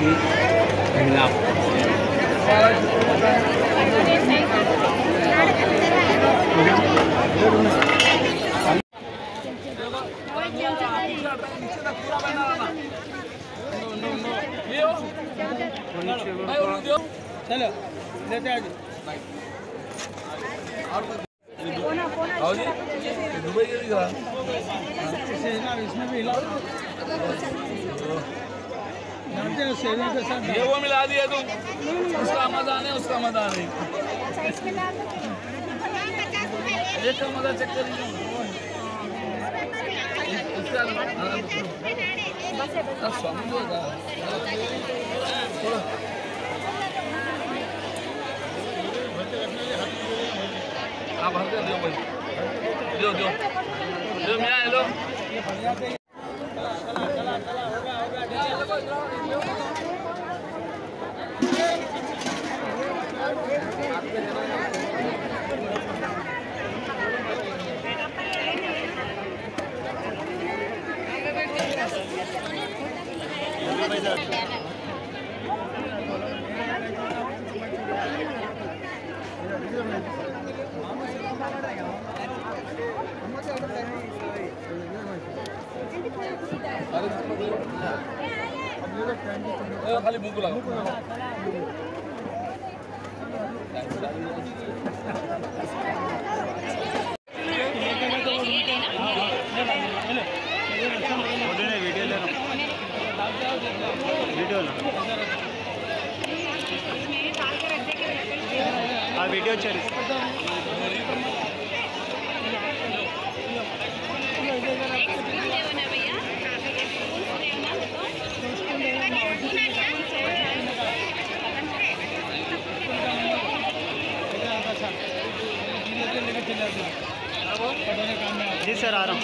आ जाओ चलो लेते जी दुबई के दिख इसमें भी जानते हैं सेविंग के साथ ये वो मिला दिया तुम उसका मज़ा नहीं, उसका मज़ा नहीं। एक का कर समझोगा थोड़ा हाँ भर दे दो दो दो दो मैं हेलो खाली मुंह को लगा ఆ వీడియో వచ్చారు सर आ रहा हूँ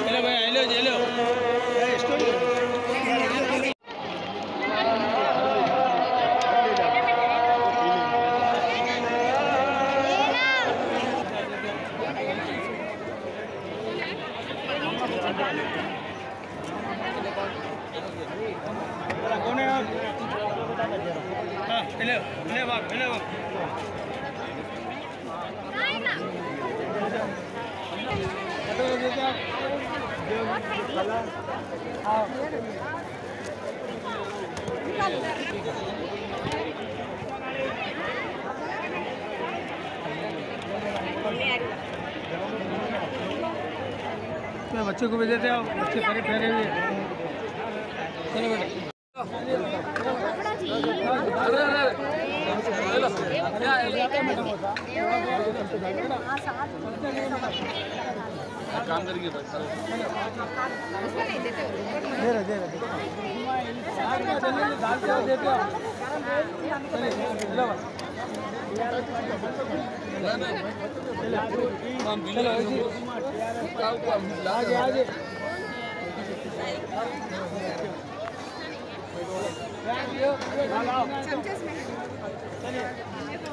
हेलो भाई हेलो हेलो कौन है आप हाँ हेलो हेलो बाप हेलो बाप मैं बच्चे को भी देते आओ बच्चे परे ठहरे हुए चलो बेटा। काम करेंगे बस दे रहे दे रहे आगे आगे चलिए